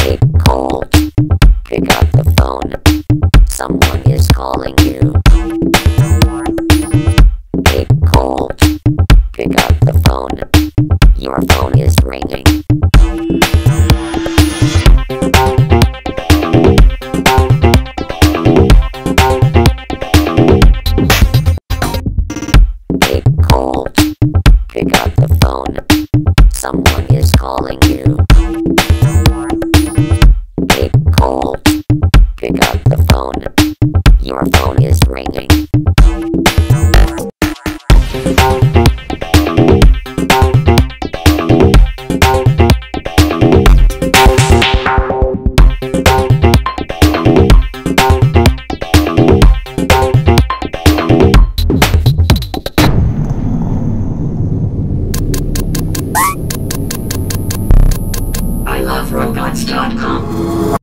Pick up the phone. Someone is calling you. Pick up the phone. Your phone is ringing. Pick up the phone. Someone is calling you. Phone. Your phone is ringing. I love robots.com.